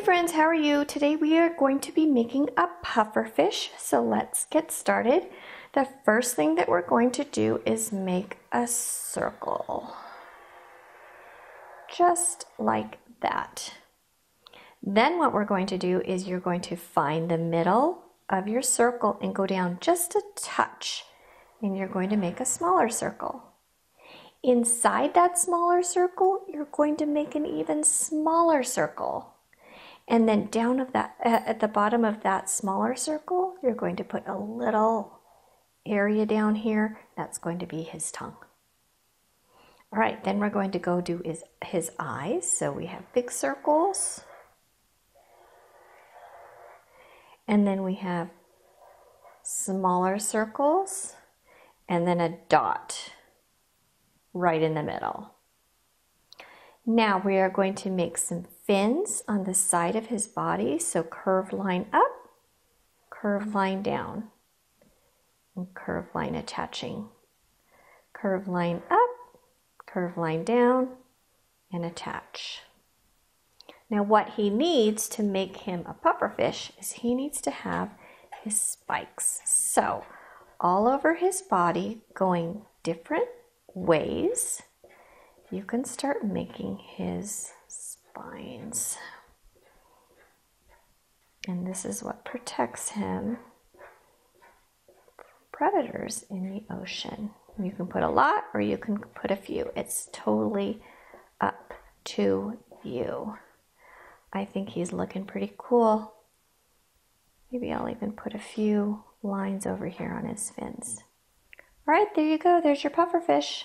Hey friends, how are you? Today we are going to be making a puffer fish, so let's get started. The first thing that we're going to do is make a circle. Just like that. Then what we're going to do is you're going to find the middle of your circle and go down just a touch and you're going to make a smaller circle. Inside that smaller circle, you're going to make an even smaller circle. And then down of that, uh, at the bottom of that smaller circle, you're going to put a little area down here. That's going to be his tongue. All right, then we're going to go do his, his eyes. So we have big circles. And then we have smaller circles and then a dot right in the middle. Now we are going to make some fins on the side of his body. So curved line up, curved line down, and curved line attaching. Curved line up, curved line down, and attach. Now what he needs to make him a pufferfish is he needs to have his spikes. So all over his body going different ways, you can start making his spines. And this is what protects him from predators in the ocean. You can put a lot or you can put a few. It's totally up to you. I think he's looking pretty cool. Maybe I'll even put a few lines over here on his fins. All right, there you go. There's your pufferfish.